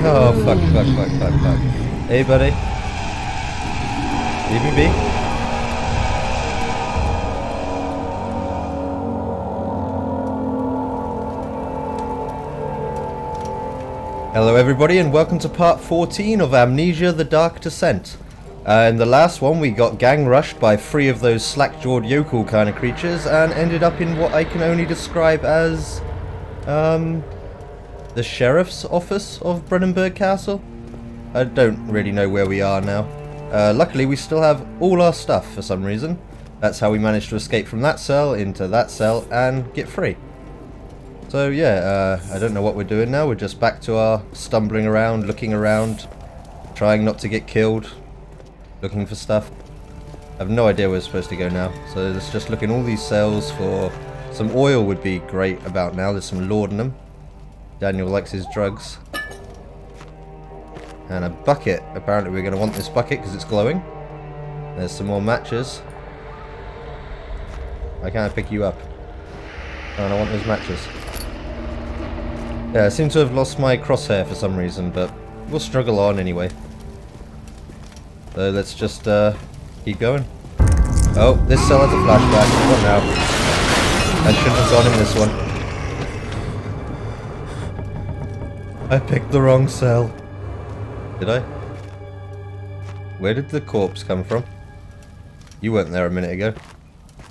Oh, fuck, fuck, fuck, fuck, fuck. Hey, buddy. Leave me be. Hello everybody and welcome to part 14 of Amnesia The Dark Descent. Uh, in the last one we got gang rushed by three of those slack-jawed yokel kind of creatures and ended up in what I can only describe as... Um... The Sheriff's Office of Brennenburg Castle? I don't really know where we are now. Uh, luckily we still have all our stuff for some reason. That's how we managed to escape from that cell into that cell and get free. So yeah, uh, I don't know what we're doing now. We're just back to our stumbling around, looking around, trying not to get killed, looking for stuff. I have no idea where we're supposed to go now. So let's just look in all these cells for some oil would be great about now. There's some laudanum. Daniel likes his drugs. And a bucket. Apparently we're going to want this bucket because it's glowing. There's some more matches. I can't pick you up? And I want those matches. Yeah, I seem to have lost my crosshair for some reason, but we'll struggle on anyway. So let's just uh, keep going. Oh, this cell has a flashback. What now? I shouldn't have gone in this one. I picked the wrong cell. Did I? Where did the corpse come from? You weren't there a minute ago.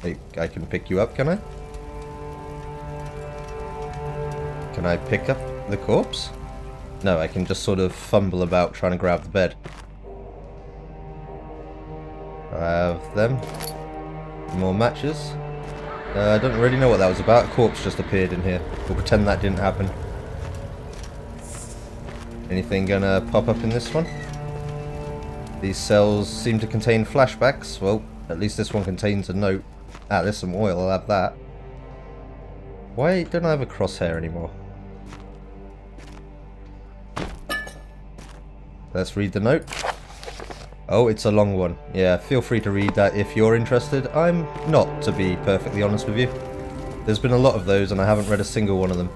Hey, I can pick you up, can I? Can I pick up the corpse? No, I can just sort of fumble about trying to grab the bed. I have them. More matches. Uh, I don't really know what that was about. A corpse just appeared in here. We'll pretend that didn't happen. Anything gonna pop up in this one? These cells seem to contain flashbacks. Well, at least this one contains a note. Ah, there's some oil. I'll have that. Why don't I have a crosshair anymore? Let's read the note. Oh, it's a long one. Yeah, feel free to read that if you're interested. I'm not, to be perfectly honest with you. There's been a lot of those and I haven't read a single one of them.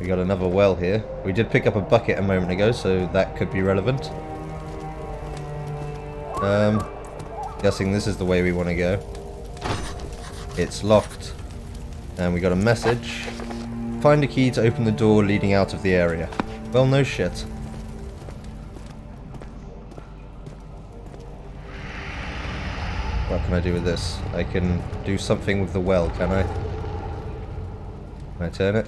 We got another well here. We did pick up a bucket a moment ago, so that could be relevant. Um, guessing this is the way we want to go. It's locked. And we got a message. Find a key to open the door leading out of the area. Well, no shit. What can I do with this? I can do something with the well, can I? Can I turn it?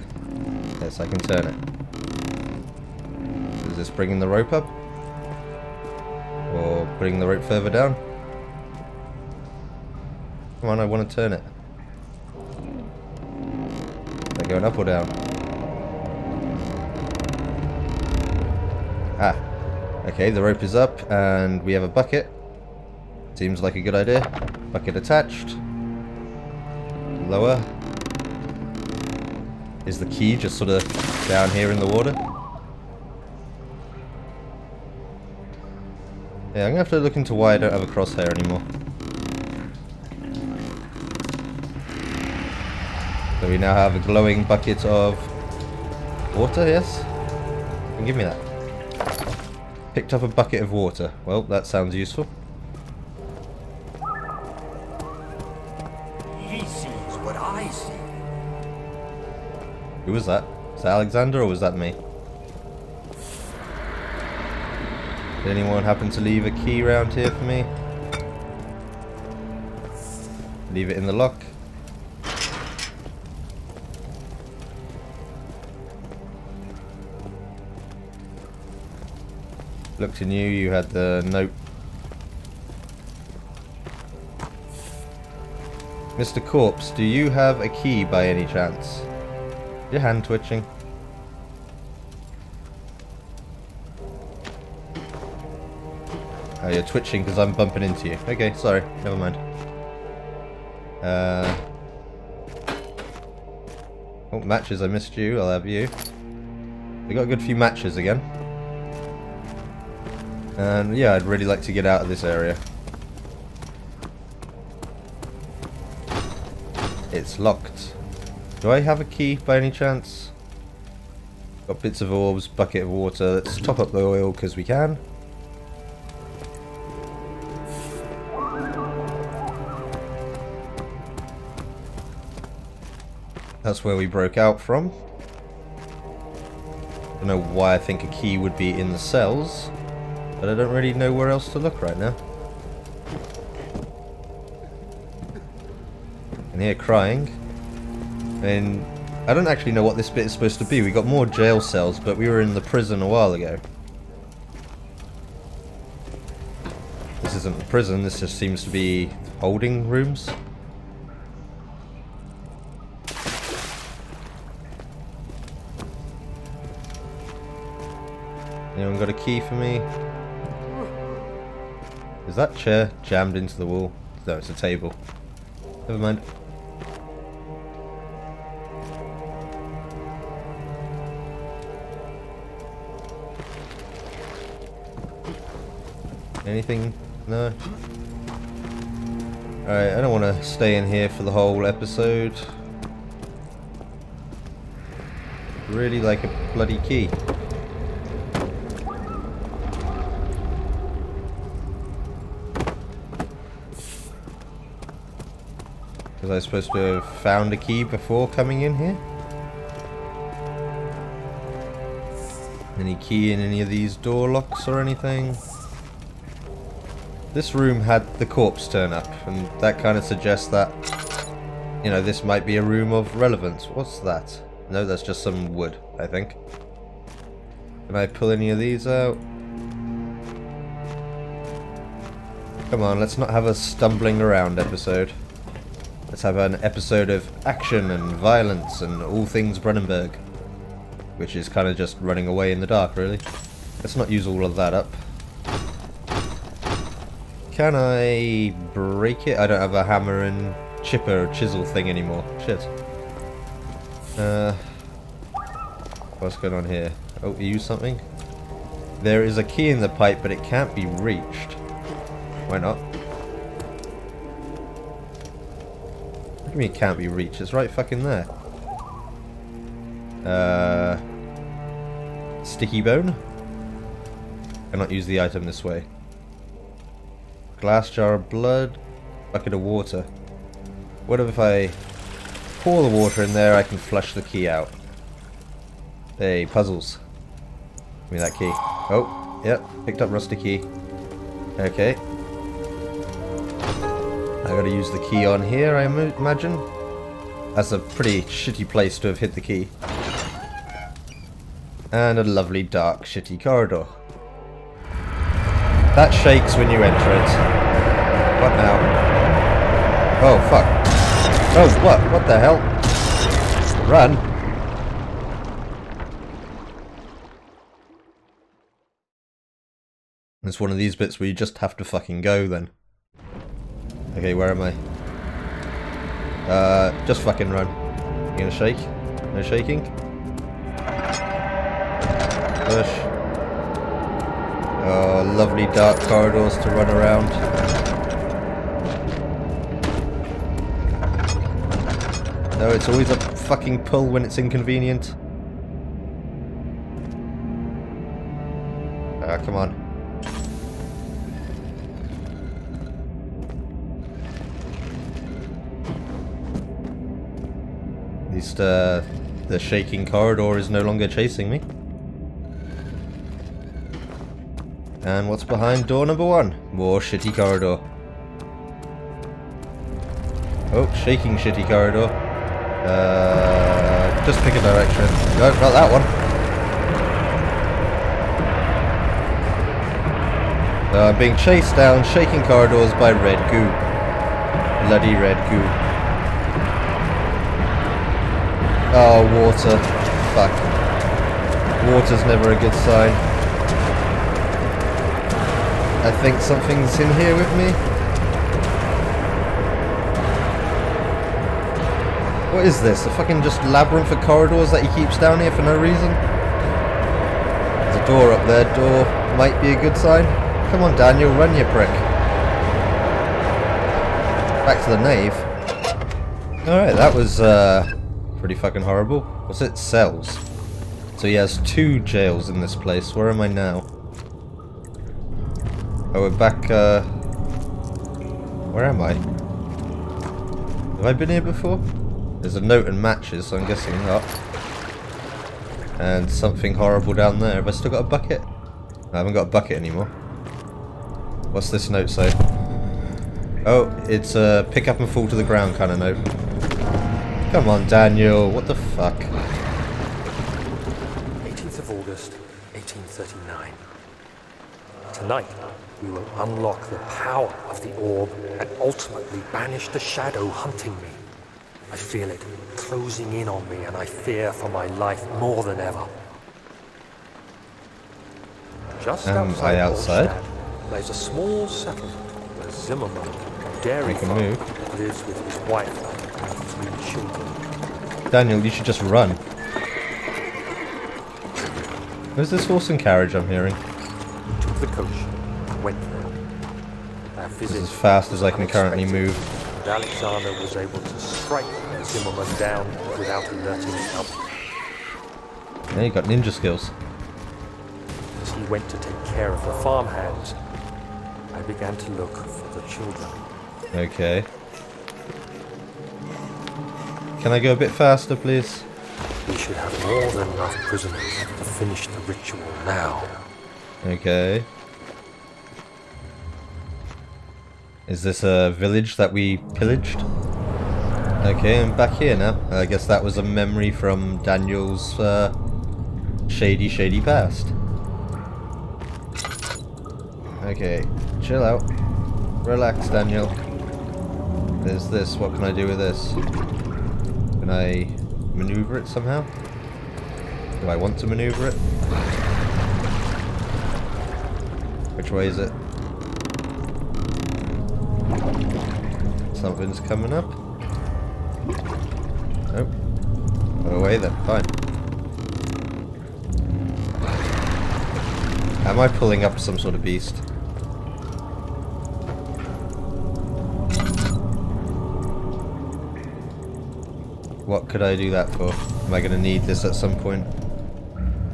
I can turn it. Is this bringing the rope up? Or putting the rope further down? Come on, I want to turn it. They're going up or down? Ah. Okay, the rope is up and we have a bucket. Seems like a good idea. Bucket attached. Lower. Is the key just sort of down here in the water? Yeah, I'm gonna have to look into why I don't have a crosshair anymore. So we now have a glowing bucket of water, yes? Give me that. Picked up a bucket of water. Well, that sounds useful. Who was that? Was that Alexander or was that me? Did anyone happen to leave a key around here for me? Leave it in the lock. Looked in you, you had the note. Mr. Corpse, do you have a key by any chance? Your hand twitching. Oh, you're twitching because I'm bumping into you. Okay, sorry. Never mind. Uh... Oh, matches. I missed you. I'll have you. We got a good few matches again. And yeah, I'd really like to get out of this area. It's locked. Do I have a key by any chance? Got bits of orbs, bucket of water. Let's top up the oil because we can. That's where we broke out from. Don't know why I think a key would be in the cells, but I don't really know where else to look right now. And here crying. I don't actually know what this bit is supposed to be. We got more jail cells, but we were in the prison a while ago. This isn't a prison, this just seems to be holding rooms. Anyone got a key for me? Is that chair jammed into the wall? No, it's a table. Never mind. Anything? No? Alright, I don't want to stay in here for the whole episode. Really like a bloody key. Was I supposed to have found a key before coming in here? Any key in any of these door locks or anything? This room had the corpse turn up, and that kind of suggests that, you know, this might be a room of relevance. What's that? No, that's just some wood, I think. Can I pull any of these out? Come on, let's not have a stumbling around episode. Let's have an episode of action and violence and all things Brennenburg. Which is kind of just running away in the dark, really. Let's not use all of that up. Can I break it? I don't have a hammer and chipper or chisel thing anymore. Shit. Uh, what's going on here? Oh, use something? There is a key in the pipe, but it can't be reached. Why not? do you mean it can't be reached? It's right fucking there. Uh, sticky bone? Cannot use the item this way. Glass jar of blood. Bucket of water. What if I pour the water in there, I can flush the key out. Hey, puzzles. Give me that key. Oh, yep, picked up rusty key. Okay, I gotta use the key on here, I imagine. That's a pretty shitty place to have hit the key. And a lovely dark shitty corridor. That shakes when you enter it. What now? Oh, fuck. Oh, what? What the hell? Run. It's one of these bits where you just have to fucking go then. Okay, where am I? Uh, just fucking run. You gonna shake? No shaking? Push. Oh, lovely dark corridors to run around. No, it's always a fucking pull when it's inconvenient. Ah, come on. At least uh, the shaking corridor is no longer chasing me. And what's behind door number one? More shitty corridor. Oh, shaking shitty corridor. Uh, just pick a direction. No, not that one. Uh, I'm being chased down shaking corridors by red goo. Bloody red goo. Oh, water. Fuck. Water's never a good sign. I think something's in here with me. What is this? A fucking just labyrinth of corridors that he keeps down here for no reason? There's a door up there. Door might be a good sign. Come on, Daniel, run, you prick. Back to the nave. Alright, that was, uh pretty fucking horrible. What's it? Cells. So he has two jails in this place. Where am I now? Oh, we're back, uh... Where am I? Have I been here before? There's a note and matches, so I'm guessing not. And something horrible down there. Have I still got a bucket? I haven't got a bucket anymore. What's this note say? Oh, it's a pick up and fall to the ground kind of note. Come on, Daniel. What the fuck? 18th of August, 1839. Tonight, we will unlock the power of the orb and ultimately banish the shadow hunting me. I feel it closing in on me and I fear for my life more than ever. Just um, Am outside, outside? There's a small settlement where Zimmerman, a dairy You farmer, move. lives with his wife and three children. Daniel, you should just run. Where's this horse and carriage I'm hearing? He took the coach This is as fast as I can currently move. and Alexander was able to strike Zimmerman down without alerting others. Yeah, you got ninja skills. As he went to take care of the farmhands, I began to look for the children. Okay. Can I go a bit faster, please? We should have more than enough prisoners to finish the ritual now. Okay. Is this a village that we pillaged? Okay, I'm back here now. I guess that was a memory from Daniel's uh, shady, shady past. Okay, chill out. Relax, Daniel. There's this. What can I do with this? Can I maneuver it somehow? Do I want to maneuver it? Which way is it? Something's coming up. Nope. Away then, fine. Am I pulling up some sort of beast? What could I do that for? Am I going to need this at some point?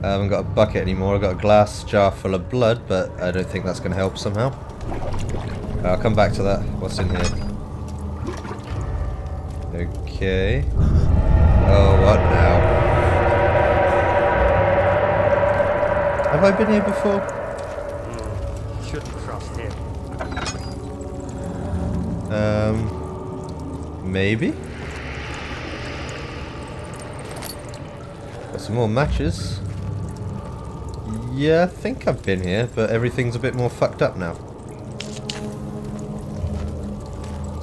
I haven't got a bucket anymore. I've got a glass jar full of blood, but I don't think that's going to help somehow. I'll come back to that. What's in here? Okay. Oh, what now? Have I been here before? Shouldn't trust him. Um, maybe? Got some more matches. Yeah, I think I've been here, but everything's a bit more fucked up now.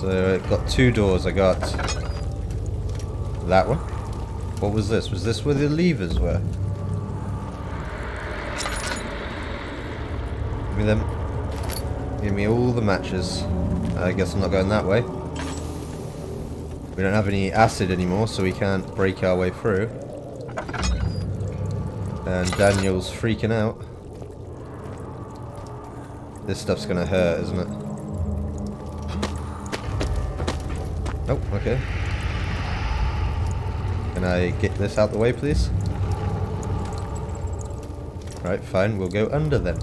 So I got two doors. I got that one. What was this? Was this where the levers were? Give me them. Give me all the matches. I guess I'm not going that way. We don't have any acid anymore, so we can't break our way through. And Daniel's freaking out. This stuff's gonna hurt, isn't it? Oh, okay. Can I get this out the way, please? Right, fine, we'll go under then.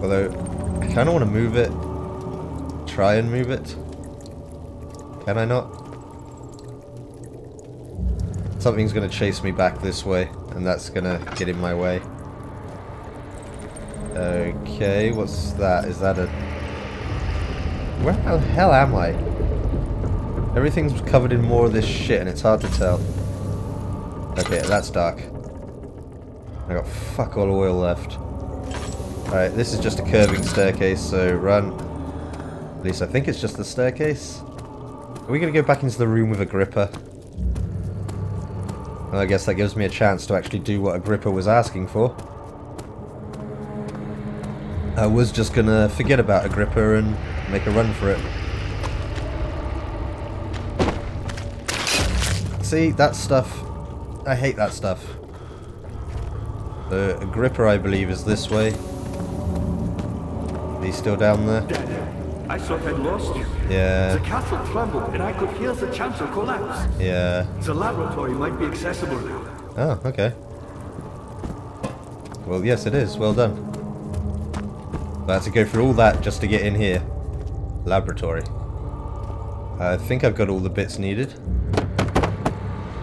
Although, I kind of want to move it. Try and move it. Can I not? Something's going to chase me back this way, and that's going to get in my way. Okay, what's that? Is that a... Where the hell am I? Everything's covered in more of this shit, and it's hard to tell. Okay, that's dark. I got fuck all oil left. Alright, this is just a curving staircase, so run. At least I think it's just the staircase. Are we going to go back into the room with Agrippa? Well, I guess that gives me a chance to actually do what Agrippa was asking for. I was just going to forget about Agrippa and make a run for it. See, that stuff... I hate that stuff. The gripper, I believe, is this way. He's still down there? I thought I'd lost you. Yeah, The castle trembled and I could hear the chancel collapse. yeah. The laboratory might be accessible now. Oh, okay. Well, yes, it is. Well done. I had to go through all that just to get in here. Laboratory. I think I've got all the bits needed.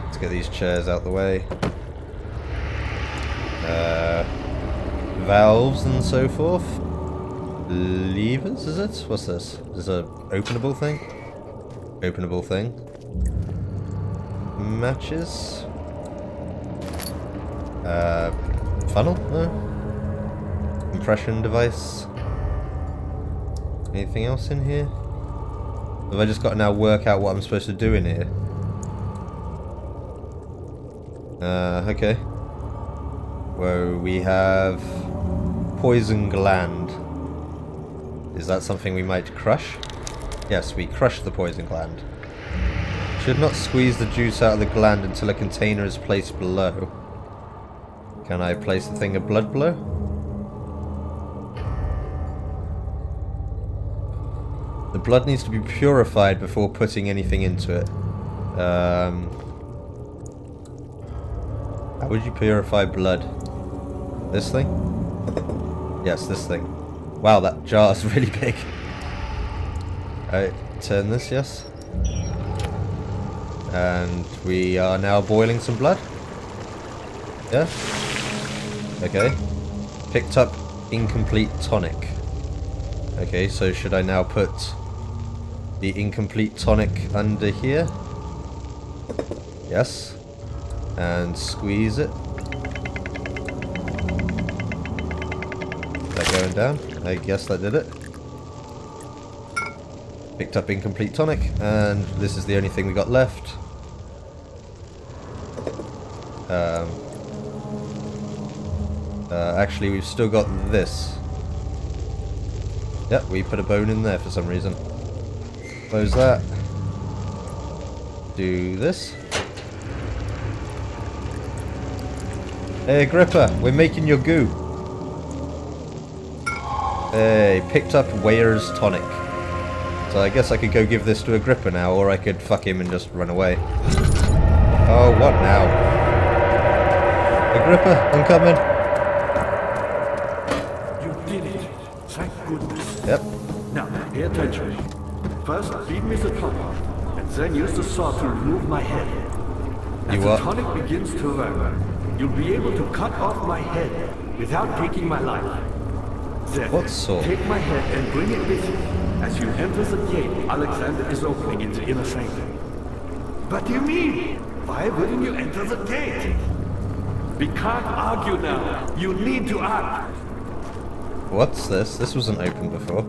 Let's get these chairs out the way. Uh, valves and so forth. Levers, is it? What's this? Is this a openable thing? Openable thing. Matches. Uh, funnel? No. Impression device. Anything else in here? Have I just got to now work out what I'm supposed to do in here? Uh, okay. Whoa, we have poison gland. Is that something we might crush? Yes, we crush the poison gland. Should not squeeze the juice out of the gland until a container is placed below. Can I place the thing of blood below? The blood needs to be purified before putting anything into it. Um, how would you purify blood? This thing? Yes, this thing. Wow, that jar is really big. Alright, turn this, yes. And we are now boiling some blood. Yeah? Okay. Picked up incomplete tonic. Okay, so should I now put the incomplete tonic under here? Yes. And squeeze it. Is that going down? I guess that did it. Picked up incomplete tonic, and this is the only thing we got left. Um, uh, actually, we've still got this. Yep, we put a bone in there for some reason. Close that. Do this. Hey, Gripper, we're making your goo. Hey, picked up Weyer's tonic. So I guess I could go give this to Agrippa now, or I could fuck him and just run away. Oh, what now? Agrippa, I'm coming. You did it. Thank goodness. Yep. Now, pay attention. First, feed me the tonic, and then use the saw to remove my head. As You the what? tonic begins to work, you'll be able to cut off my head without taking my life. Then, What saw? take my head and bring it with you. As you enter the gate Alexander is opening in the inner sanctum. What do you mean? Why wouldn't you enter the gate? We can't argue now. You need to act. What's this? This wasn't open before.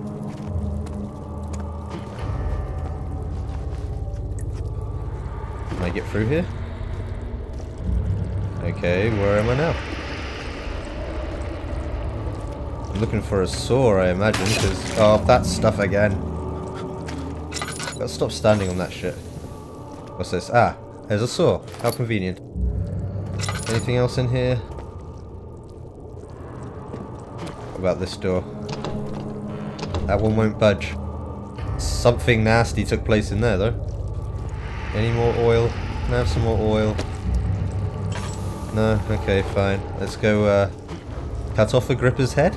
I get through here? Okay, where am I now? I'm looking for a saw, I imagine, because... Oh, that stuff again. Gotta stop standing on that shit. What's this? Ah, there's a saw. How convenient. Anything else in here? What about this door? That one won't budge. Something nasty took place in there, though. Any more oil? Can I have some more oil? No? Okay, fine. Let's go, uh... Cut off Agrippa's head?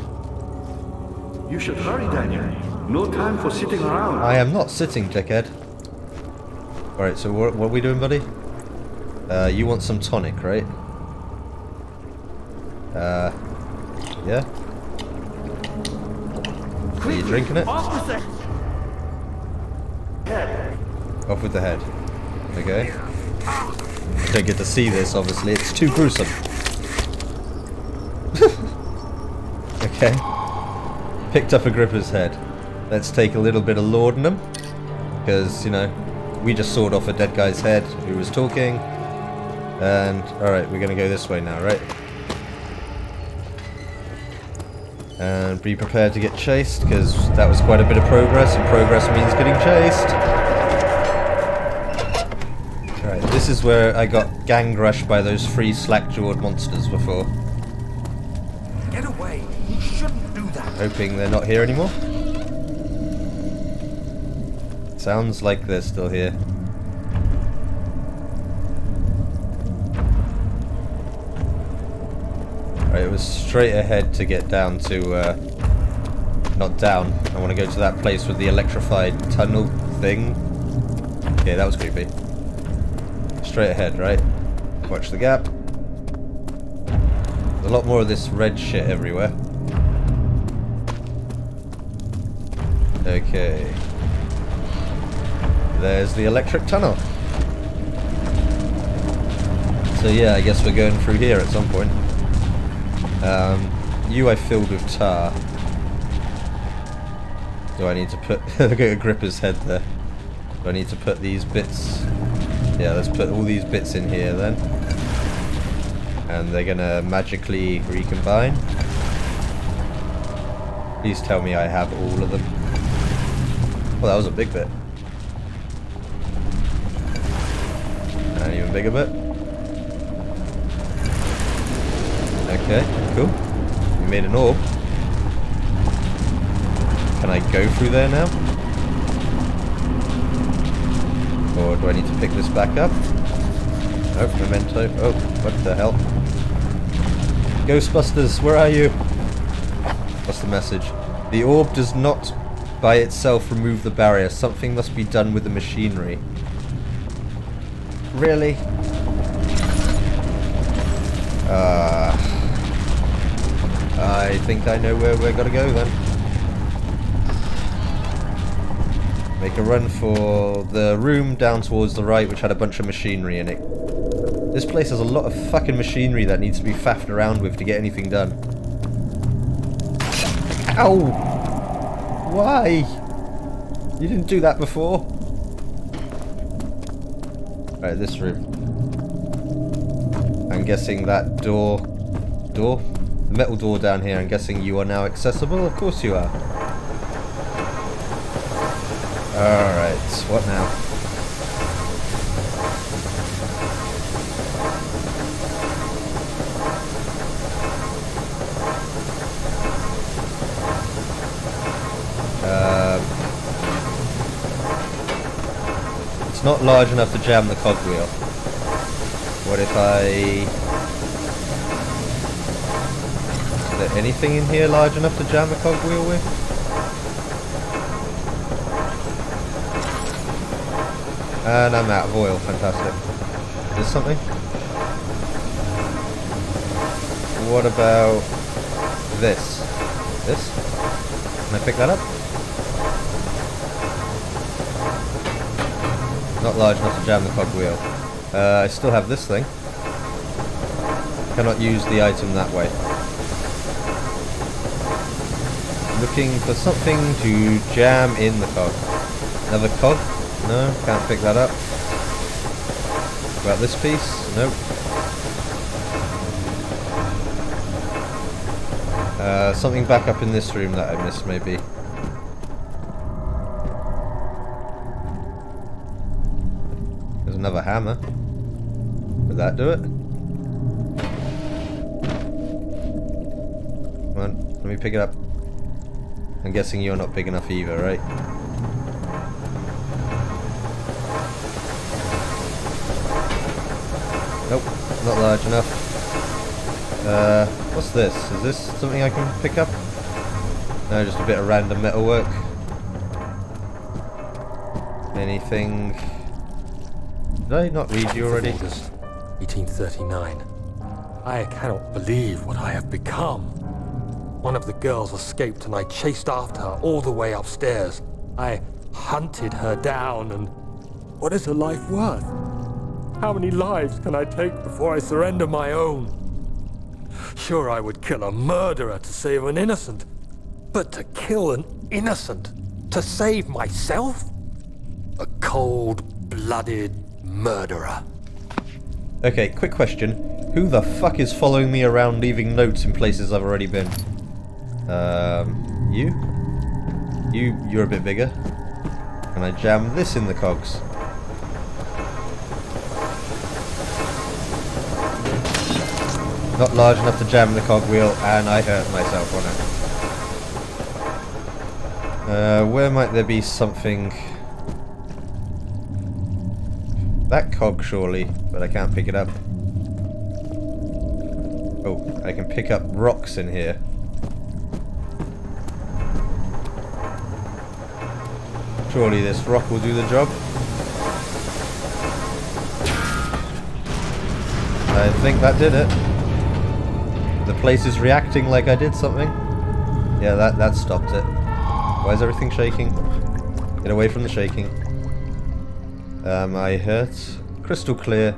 You should hurry, Daniel. No time for sitting around. I am not sitting, dickhead. Alright, so what, what are we doing, buddy? Uh, you want some tonic, right? Uh... Yeah? Are you drinking it? Off with the head. Off with the head. Okay. I don't get to see this, obviously. It's too gruesome. okay. Picked up Agrippa's head. Let's take a little bit of laudanum. Because, you know, we just sawed off a dead guy's head who was talking. And, alright, we're going to go this way now, right? And be prepared to get chased, because that was quite a bit of progress, and progress means getting chased. Alright, this is where I got gang rushed by those three slack-jawed monsters before. Get away! You shouldn't do that! Hoping they're not here anymore. Sounds like they're still here. Right, it was straight ahead to get down to, uh, not down. I want to go to that place with the electrified tunnel thing. Yeah, that was creepy. Straight ahead, right? Watch the gap. There's a lot more of this red shit everywhere. Okay. There's the electric tunnel. So yeah, I guess we're going through here at some point. Um, you I filled with tar. Do I need to put... look at Agrippa's head there. Do I need to put these bits... Yeah, let's put all these bits in here then. And they're gonna magically recombine. Please tell me I have all of them. Well, that was a big bit. An even bigger bit. Okay, cool. We made an orb. Can I go through there now? Or do I need to pick this back up? Oh, memento. Oh, what the hell? Ghostbusters, where are you? What's the message? The orb does not by itself remove the barrier. Something must be done with the machinery. Really? Uh, I think I know where we're gonna go then. Make a run for the room down towards the right, which had a bunch of machinery in it. This place has a lot of fucking machinery that needs to be faffed around with to get anything done. Ow! Why? You didn't do that before. Right, this room. I'm guessing that door... Door? The metal door down here, I'm guessing you are now accessible? Of course you are. Alright, what now? Um, it's not large enough to jam the cogwheel. What if I... Is there anything in here large enough to jam the cogwheel with? And I'm out of oil, fantastic. Is there something? What about this? This? Can I pick that up? Not large enough to jam the cogwheel. Uh, I still have this thing. Cannot use the item that way. Looking for something to jam in the cog. Another cog? No, can't pick that up. About this piece? Nope. Uh, something back up in this room that I missed, maybe. There's another hammer. Would that do it? Come on, let me pick it up. I'm guessing you're not big enough either, right? Not large enough. Uh, what's this? Is this something I can pick up? No, just a bit of random metalwork. Anything... Did I not read you already? August 1839. I cannot believe what I have become. One of the girls escaped and I chased after her all the way upstairs. I hunted her down and... What is her life worth? How many lives can I take before I surrender my own? Sure, I would kill a murderer to save an innocent. But to kill an innocent to save myself? A cold-blooded murderer. Okay, quick question. Who the fuck is following me around leaving notes in places I've already been? Um, you? You, you're a bit bigger. Can I jam this in the cogs? Not large enough to jam the cogwheel, and I hurt myself on it. Uh, where might there be something... That cog, surely, but I can't pick it up. Oh, I can pick up rocks in here. Surely this rock will do the job. I think that did it. The place is reacting like I did something. Yeah, that, that stopped it. Why is everything shaking? Get away from the shaking. Um, I hurt. Crystal clear.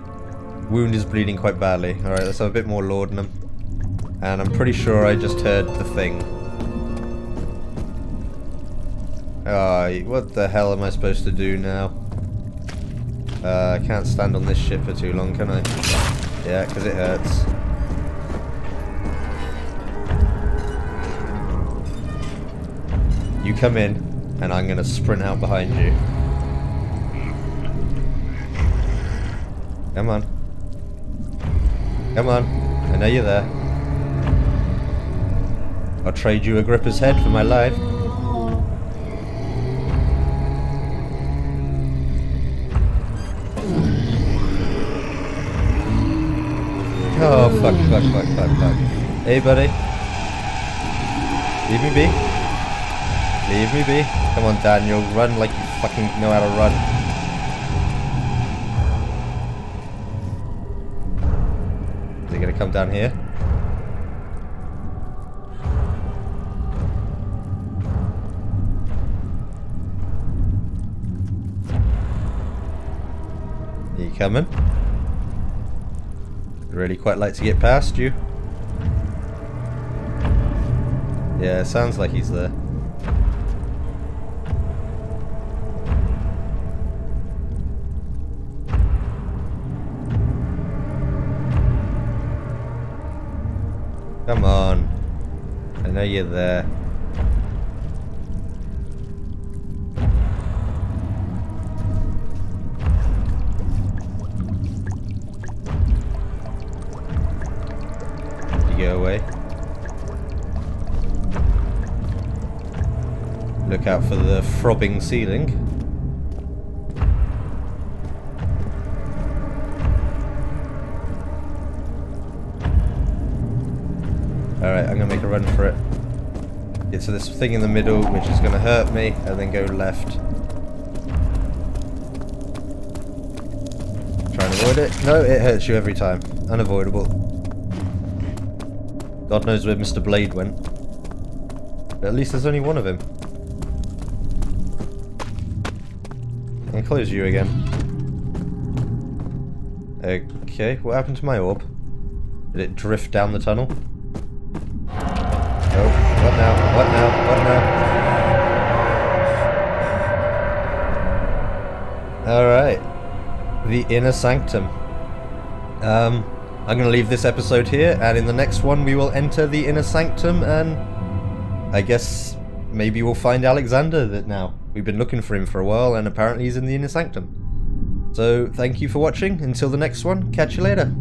Wound is bleeding quite badly. Alright, let's have a bit more laudanum. And I'm pretty sure I just heard the thing. Ah, what the hell am I supposed to do now? Uh, I can't stand on this ship for too long, can I? Yeah, because it hurts. You come in, and I'm going to sprint out behind you. Come on. Come on. I know you're there. I'll trade you Agrippa's head for my life. Oh, fuck, fuck, fuck, fuck, fuck. Hey, buddy. Leave me be. Leave me be. Come on, Daniel. Run like you fucking know how to run. Is he gonna come down here? Are you coming? really quite like to get past you. Yeah, sounds like he's there. You're there. go away. Look out for the throbbing ceiling. Alright, I'm gonna make a run for it. Get to this thing in the middle, which is gonna hurt me, and then go left. Try and avoid it. No, it hurts you every time. Unavoidable. God knows where Mr. Blade went. But at least there's only one of him. And close you again. Okay, what happened to my orb? Did it drift down the tunnel? Oh, what now? What now? What now? Alright. The Inner Sanctum. Um, I'm going to leave this episode here, and in the next one we will enter the Inner Sanctum, and I guess maybe we'll find Alexander that now. We've been looking for him for a while, and apparently he's in the Inner Sanctum. So, thank you for watching. Until the next one, catch you later.